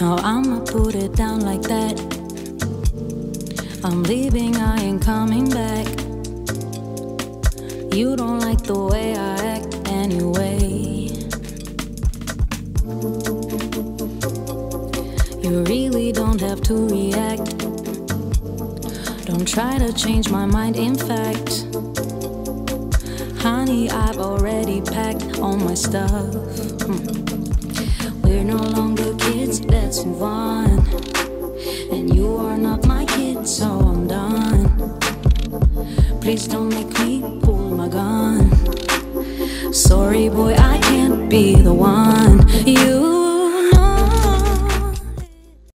Now I'ma put it down like that. I'm leaving, I ain't coming back. You don't like the way I act anyway. You really don't have to react. Don't try to change my mind, in fact. Honey, I've already packed all my stuff. Hmm. We're no longer move on. And you are not my kid, so I'm done. Please don't make me pull my gun. Sorry, boy, I can't be the one.